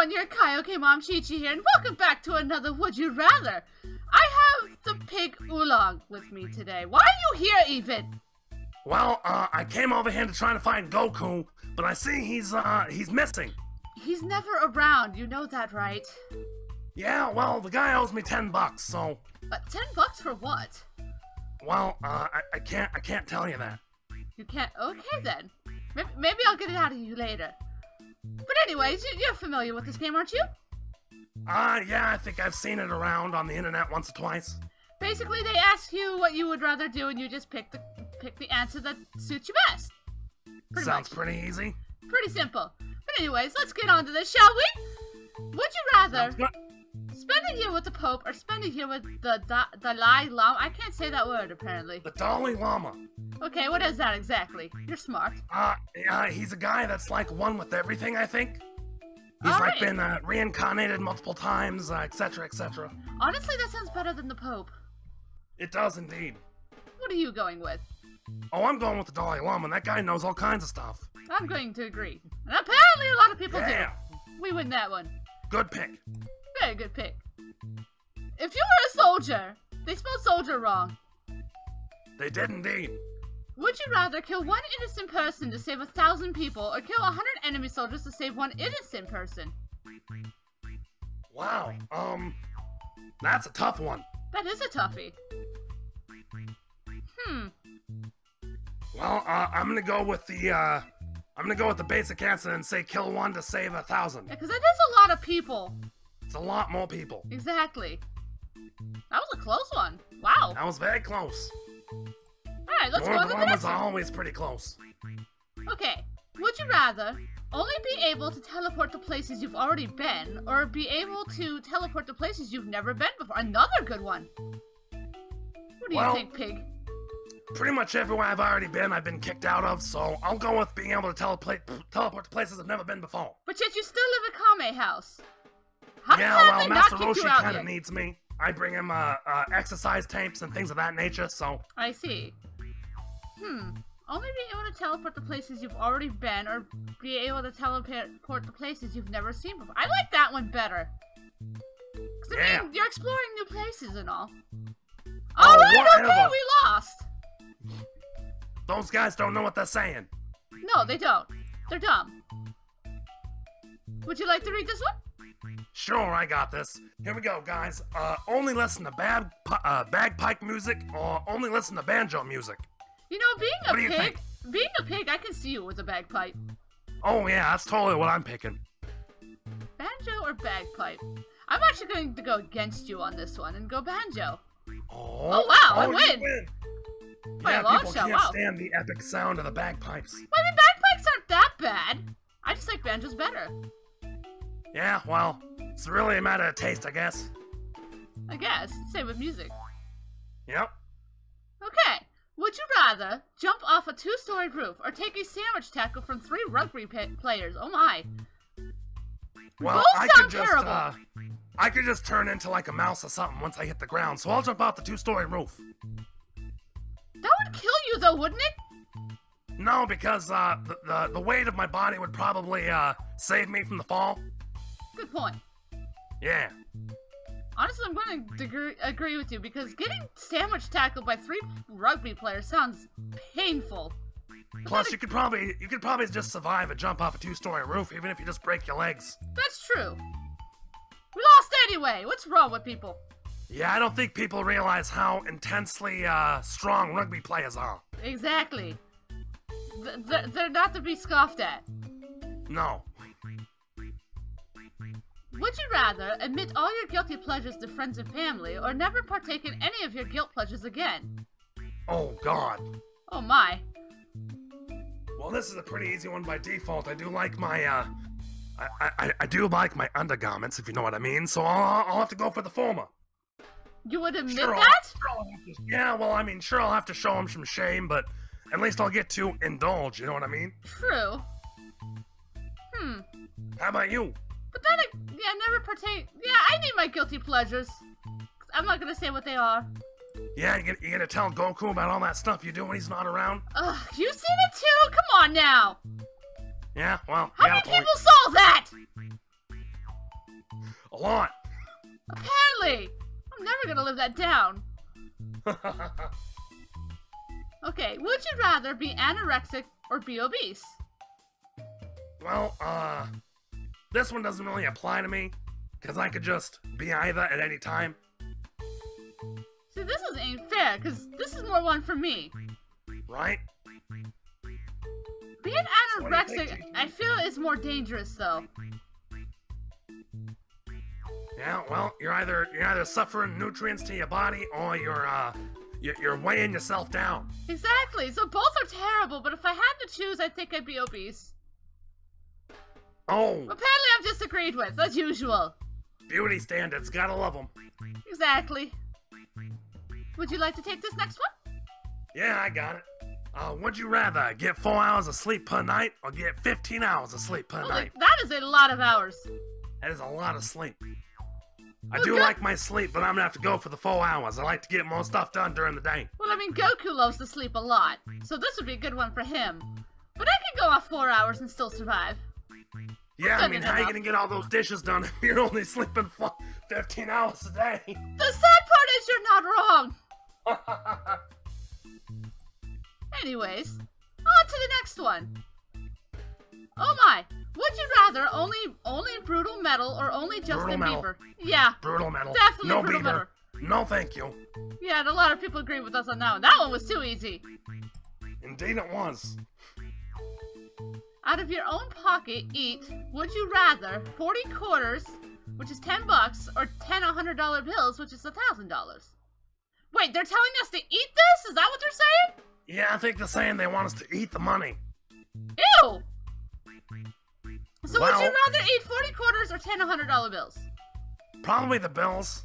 everyone, your Kaio K Mom Chi-Chi here, and welcome back to another Would You Rather. I have the pig Oolong with me today. Why are you here, even? Well, uh, I came over here to try to find Goku, but I see he's, uh, he's missing. He's never around, you know that, right? Yeah, well, the guy owes me ten bucks, so... But ten bucks for what? Well, uh, I, I can't, I can't tell you that. You can't? Okay, then. Maybe, maybe I'll get it out of you later. But anyways, you, you're familiar with this game, aren't you? Uh, yeah, I think I've seen it around on the internet once or twice. Basically, they ask you what you would rather do, and you just pick the pick the answer that suits you best. Pretty Sounds much. pretty easy. Pretty simple. But anyways, let's get on to this, shall we? Would you rather spend a year with the Pope or spend a year with the da Dalai Lama? I can't say that word, apparently. The Dalai Lama. Okay, what is that exactly? You're smart. Uh, uh he's a guy that's like one with everything, I think. He's All like right. been uh, reincarnated multiple times, etc., uh, etc. Et Honestly, that sounds better than the Pope. It does indeed. What are you going with? Oh, I'm going with the Dalai Lama. That guy knows all kinds of stuff. I'm going to agree. And apparently a lot of people yeah. do. We win that one. Good pick. Very good pick. If you were a soldier, they spelled soldier wrong. They did indeed. Would you rather kill one innocent person to save a thousand people or kill a hundred enemy soldiers to save one innocent person? Wow, um, that's a tough one. That is a toughie. Hmm. Well, uh, I'm gonna go with the, uh, I'm gonna go with the basic answer and say kill one to save a thousand. Yeah, because that is a lot of people. It's a lot more people. Exactly. That was a close one. Wow. That was very close. Alright, let's More go to the next one. are always pretty close. Okay. Would you rather only be able to teleport to places you've already been, or be able to teleport to places you've never been before? Another good one. What do well, you think, Pig? Pretty much everywhere I've already been, I've been kicked out of, so I'll go with being able to teleport, teleport to places I've never been before. But yet you still live at Kame House. How yeah, well, Master Roshi kind of needs me. I bring him uh, uh, exercise tapes and things of that nature, so. I see. Hmm. Only be able to teleport to places you've already been, or be able to teleport to places you've never seen before. I like that one better. Cause, I yeah. mean, you're exploring new places and all. Oh, okay, we lost! Those guys don't know what they're saying. No, they don't. They're dumb. Would you like to read this one? Sure, I got this. Here we go, guys. Uh, only listen to bag, uh, bagpipe music or only listen to banjo music. You know, being a pig, being a pig, I can see you with a bagpipe. Oh yeah, that's totally what I'm picking. Banjo or bagpipe? I'm actually going to go against you on this one and go banjo. Oh, oh wow, oh, I win. win. yeah, people can't wow. stand the epic sound of the bagpipes. Well, I mean, bagpipes aren't that bad. I just like banjos better. Yeah, well, it's really a matter of taste, I guess. I guess. Same with music. Yep. Okay. Would you rather jump off a two-story roof or take a sandwich tackle from three rugby players? Oh my. Well, Both I sound could just, terrible. Uh, I could just turn into like a mouse or something once I hit the ground, so I'll jump off the two-story roof. That would kill you though, wouldn't it? No, because uh, the, the, the weight of my body would probably uh, save me from the fall. Good point. Yeah. Honestly, I'm going to agree, agree with you because getting sandwich tackled by three rugby players sounds painful. Plus, you could probably you could probably just survive a jump off a two-story roof, even if you just break your legs. That's true. We lost anyway. What's wrong with people? Yeah, I don't think people realize how intensely uh, strong rugby players are. Exactly. Th they're not to be scoffed at. No. Would you rather admit all your guilty pleasures to friends and family, or never partake in any of your guilt pleasures again? Oh, God. Oh, my. Well, this is a pretty easy one by default. I do like my, uh... I, I, I do like my undergarments, if you know what I mean, so I'll, I'll have to go for the former. You would admit sure, that? Sure to, yeah, well, I mean, sure, I'll have to show him some shame, but at least I'll get to indulge, you know what I mean? True. Hmm. How about you? But then, yeah, never partake. Yeah, I need my guilty pleasures. I'm not gonna say what they are. Yeah, you gonna, you gonna tell Goku about all that stuff you do when he's not around? Ugh, you seen it too? Come on now. Yeah, well, How many people saw that? A lot. Apparently! I'm never gonna live that down. Okay, would you rather be anorexic or be obese? well, uh, this one doesn't really apply to me, because I could just be either at any time. See, this is ain't fair, because this is more one for me. Right? Being So what do you anorexic, think, I feel is more dangerous, though. Yeah, well, you're either you're either suffering nutrients to your body or you're uh you're, you're weighing yourself down. Exactly, so both are terrible, but if I had to choose, I think I'd be obese. Oh, Apparently, I'm disagreed with, as usual. beauty standards, gotta love them. Exactly. Would you like to take this next one? Yeah, I got it. Uh, would you rather get four hours of sleep per night or get 15 hours of sleep per Oh, night? that is a lot of hours. That is a lot of sleep. I Well, do like my sleep, but I'm gonna have to go for the four hours. I like to get more stuff done during the day. Well, I mean, Goku loves to sleep a lot, so this would be a good one for him. But I can go off four hours and still survive. Yeah, I mean, how are you gonna get all those dishes done if you're only sleeping for 15 hours a day? The sad part is you're not wrong. Anyways, on to the next one. Oh my! Would you rather only only brutal metal or only Justin metal. Bieber? Yeah, Brutal metal. Definitely no brutal Bieber. metal. No, thank you. yeah, and a lot of people agree with us on that one. That one was too easy. Indeed, it was. Out of your own pocket, eat. Would you rather 40 quarters, which is 10 bucks, or 10 $100 bills, which is $1,000? Wait, they're telling us to eat this? Is that what they're saying? Yeah, I think they're saying they want us to eat the money. Ew! So would you rather eat 40 quarters or 10 $100 bills? Probably the bills.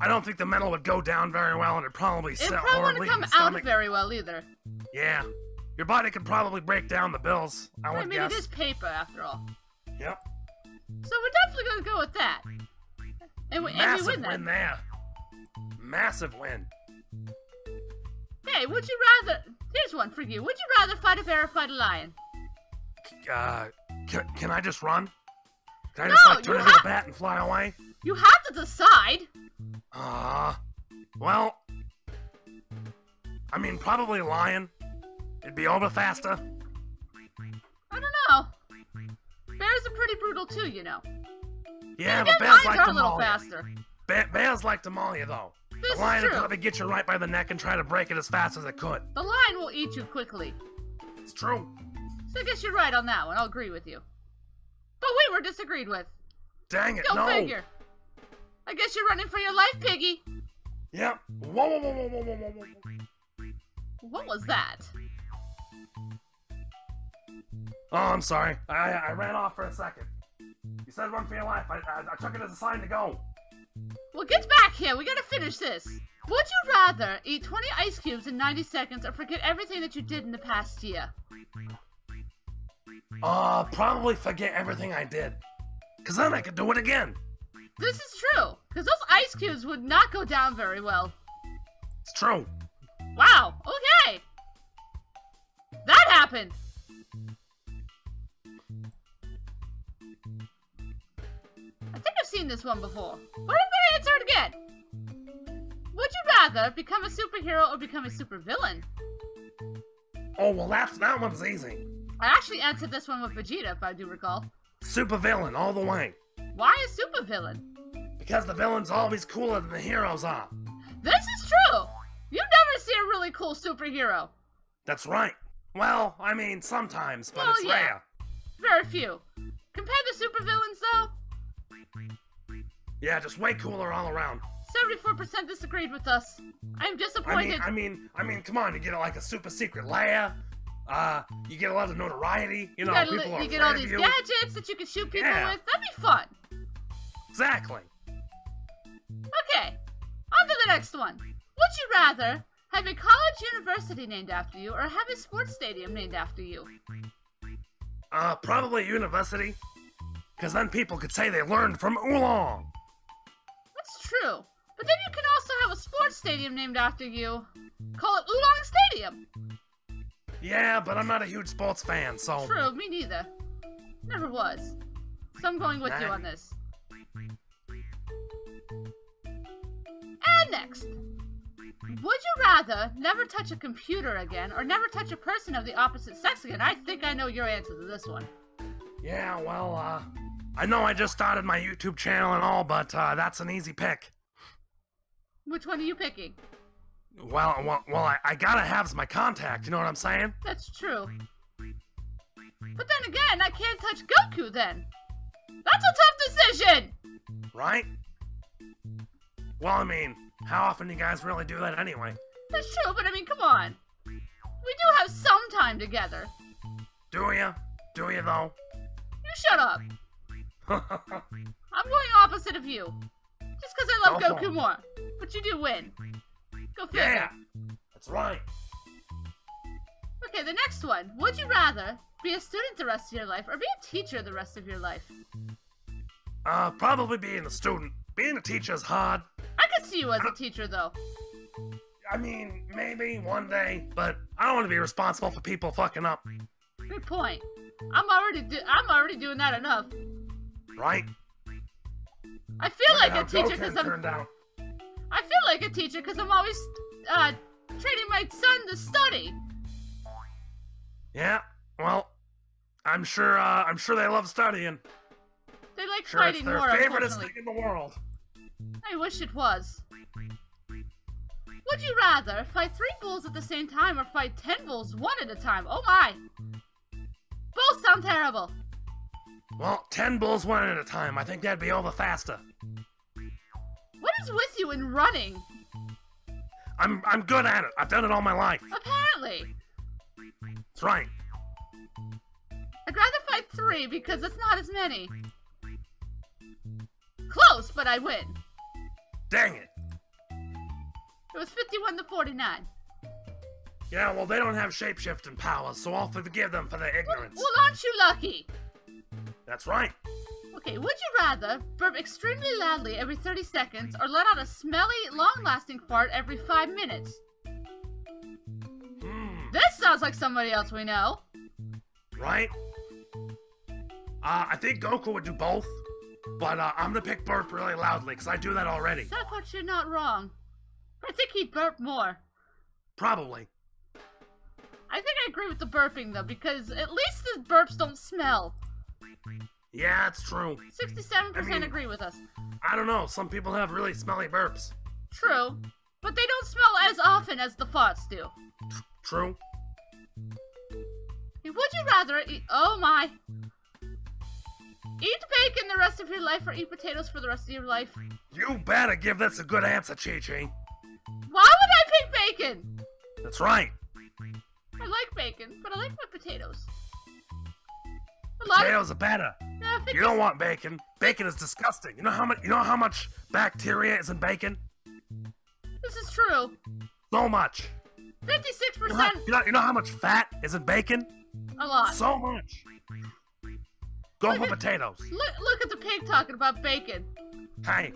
I don't think the metal would go down very well, and it'd probably It probably wouldn't come out very well either. Yeah, your body could probably break down the bills. I I mean, guess. it is paper after all. Yep. So we're definitely gonna go with that. And we, and we Massive win win, that. there. Massive win. Hey, would you rather? Here's one for you. Would you rather fight a bear or fight a lion? Uh, can, can I just run? Can I just No, like turn into a bat and fly away? You have to decide. Ah, well, I mean, probably lion. It'd be over faster. I don't know. Bears are pretty brutal too, you know. Yeah, Again, but bears like to maul you. faster. Ba- bears like to maul you, though. This the lion would probably get you right by the neck and try to break it as fast as it could. The lion will eat you quickly. It's true. So I guess you're right on that one. I'll agree with you. But we were disagreed with. Dang it, Go no. figure. I guess you're running for your life, Piggy. Yep. Whoa, whoa, whoa, whoa, whoa, whoa, whoa. What was that? Oh, I'm sorry. I, I ran off for a second. You said run for your life. I, I, I took it as a sign to go. Well, get back here. We gotta finish this. Would you rather eat 20 ice cubes in 90 seconds or forget everything that you did in the past year? Uh, probably forget everything I did. Cause then I could do it again. This is true, because those ice cubes would not go down very well. It's true. Wow, okay. That happened. Seen this one before. But I'm gonna answer it again. Would you rather become a superhero or become a supervillain? Oh, well, that's, that one's easy. I actually answered this one with Vegeta, if I do recall. Supervillain, all the way. Why a supervillain? Because the villain's always cooler than the heroes are. This is true. You never see a really cool superhero. That's right. Well, I mean, sometimes, but Well, it's yeah. rare. Very few. Compare the supervillains, though. Yeah, just way cooler all around. 74% disagreed with us. I am disappointed. I mean, I mean, I mean, come on, you get like a super secret lair. Uh, you get a lot of notoriety. You know, you, li- people are you get all these you. gadgets that you can shoot people Yeah. with. That'd be fun. Exactly. Okay, on to the next one. Would you rather have a college university named after you or have a sports stadium named after you? Uh, probably university. Because then people could say they learned from Oolong true. But then you can also have a sports stadium named after you. Call it Oolong Stadium. Yeah, but I'm not a huge sports fan, so. True, me neither. Never was. So I'm going with nah. you on this. And next. Would you rather never touch a computer again or never touch a person of the opposite sex again? I think I know your answer to this one. Yeah, well, uh, I know I just started my YouTube channel and all, but uh, that's an easy pick. Which one are you picking? Well, well, well I, I gotta have my contact. You know what I'm saying? That's true. But then again, I can't touch Goku then. That's a tough decision! Right? Well, I mean, how often do you guys really do that anyway? That's true, but I mean, come on. We do have some time together. Do ya? Do ya though? You shut up. I'm going opposite of you. Just because I love Go Goku more. But you do win. Go figure. yeah, that's right. Okay, the next one. Would you rather be a student the rest of your life or be a teacher the rest of your life? Uh, probably being a student. Being a teacher is hard. I could see you as a teacher though. I mean, maybe one day, but I don't want to be responsible for people fucking up, Good point. I'm already I'm already doing that enough. Right? I feel like a teacher because I'm turned out. I feel like a teacher because I'm always uh training my son to study. Yeah, well, I'm sure. Uh, I'm sure they love studying. They like Sure, it's their more. unfortunately. thing in the world. I wish it was. Would you rather fight three bulls at the same time or fight ten bulls one at a time? Oh my! Both sound terrible. Well, ten bulls one at a time. I think that'd be over faster. What is with you in running? I'm I'm good at it. I've done it all my life. Apparently. That's right. I'd rather fight three because it's not as many. Close, but I win. Dang it. It was 51 to 49. Yeah, well, they don't have shapeshifting powers, so I'll forgive them for their ignorance. Well, aren't you lucky? That's right. Okay, would you rather burp extremely loudly every 30 seconds or let out a smelly, long lasting fart every 5 minutes? Hmm. This sounds like somebody else we know. Right? Uh, I think Goku would do both, but uh, I'm gonna pick burp really loudly because I do that already. That part you're not wrong. I think he'd burp more. Probably. I think I agree with the burping though, because at least the burps don't smell. Yeah, it's true. 67% I mean- agree with us. I don't know. Some people have really smelly burps. True. But they don't smell as often as the farts do. True. Would you rather eat. Oh my. Eat bacon the rest of your life or eat potatoes for the rest of your life? You better give this a good answer, Chi Chi. Why would I pick bacon? That's right. I like bacon, but I like my potatoes. A lot of. Potatoes are better. Yeah, 50 You don't want bacon. Bacon is disgusting. You know how much? You know how much bacteria is in bacon? This is true. So much. 56%. You know, how- you know, you know how much fat is in bacon? A lot. So much. Go for potatoes. Look, look at the pig talking about bacon. Hey,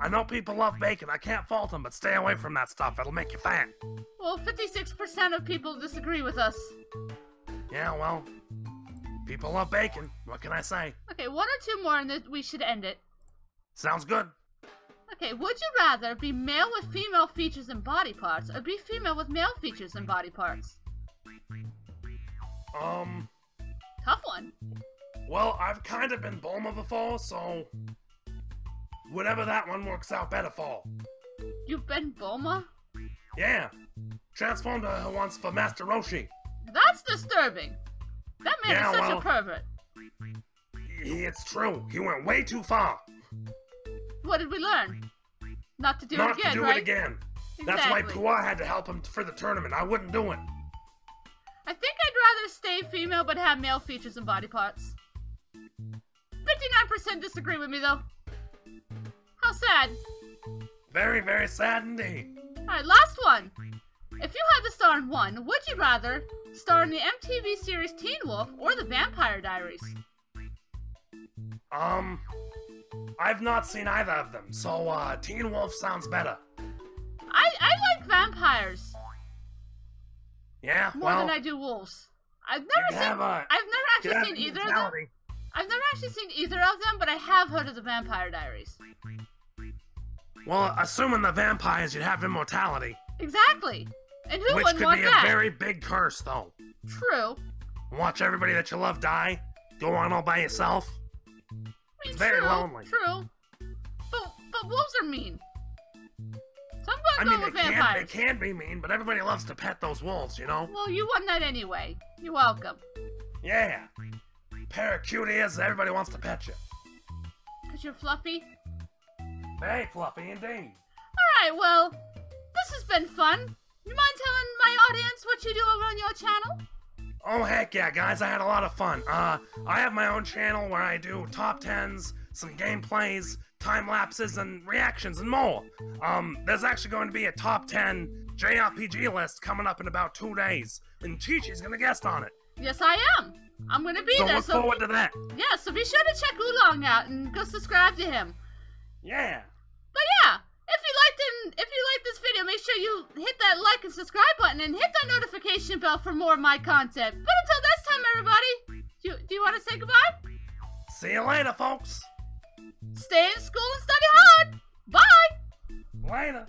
I know people love bacon. I can't fault them, but stay away from that stuff. It'll make you fat. Well, 56% of people disagree with us. Yeah, well, people love bacon. What can I say? Okay, one or two more and then we should end it. Sounds good. Okay, would you rather be male with female features and body parts or be female with male features and body parts? Um, Tough one. well, I've kind of been Bulma before, so whatever that one works out better for. You've been Bulma? Yeah, transformed her once for Master Roshi. That's disturbing. That man Yeah, is such well- a pervert. It's true. He went way too far. What did we learn? Not to do Not it again, to do right? it again. That's why Puar had to help him for the tournament. I wouldn't do it. I think I'd rather stay female but have male features and body parts. 59% disagree with me though. How sad. Very, very sad indeed. Alright, last one. If you had to star in one, would you rather star in the MTV series Teen Wolf or the Vampire Diaries? Um, I've not seen either of them, so uh, Teen Wolf sounds better. I, I like vampires Yeah, more well, than I do wolves. I've never seen I've never actually can have seen either of them. But I have heard of the Vampire Diaries. Well, assuming the vampires, you'd have immortality. Exactly. And who which wouldn't could be that? a very big curse, though. True. Watch everybody that you love die. Go on all by yourself. I mean, It's very true, lonely. True. But but wolves are mean. So I'm I gonna mean, go they with can, vampires. they can be mean, but everybody loves to pet those wolves, you know? Well, you won that anyway. You're welcome. Yeah. Pair of cute ears, everybody wants to pet you. Cause you're fluffy. Hey, Fluffy, indeed. Alright, well, this has been fun. You mind telling my audience what you do over on your channel? Oh heck yeah, guys! I had a lot of fun. Uh, I have my own channel where I do top tens, some gameplays, time lapses, and reactions, and more. Um, there's actually going to be a top ten JRPG list coming up in about two days, and Chi-Chi's gonna guest on it. Yes, I am. I'm gonna be So there. look So forward to that. yeah, so be sure to check Oolong out and go subscribe to him. Yeah. But yeah, if you liked it, if you liked this video, make sure you hit that like and subscribe button and hit that notification bell for more of my content. But until next time, everybody, do, do you want to say goodbye? See you later, folks. Stay in school and study hard. Bye. Later.